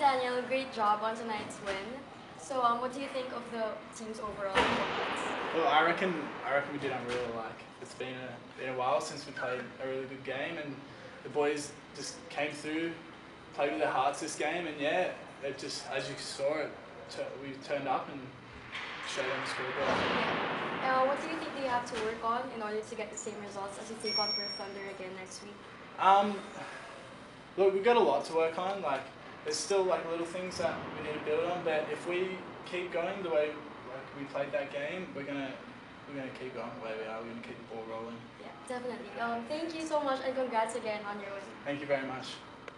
Daniel, great job on tonight's win. So, um, what do you think of the team's overall performance? Well, I reckon I reckon we did unreal. Like it's been a been a while since we played a really good game, and the boys just came through, played with their hearts this game, and yeah, it just as you saw it, we turned up and showed on the scoreboard. Uh, what do you think they have to work on in order to get the same results as you take on Perth Thunder again next week? Um, look, we've got a lot to work on. Like, there's still like little things that we need to build on. But if we keep going the way like we played that game, we're gonna we're gonna keep going the way we are. We're gonna keep the ball rolling. Yeah, definitely. Um, thank you so much and congrats again on your win. Thank you very much.